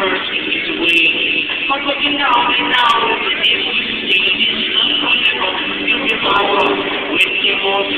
person is away. But what you know, you know, if you see this, you'll be with your most